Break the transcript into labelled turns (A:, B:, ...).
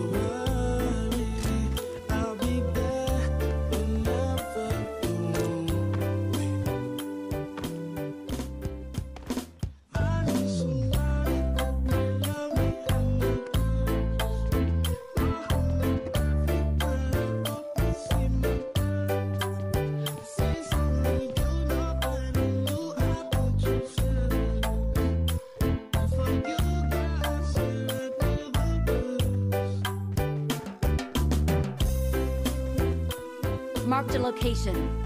A: the world.
B: location.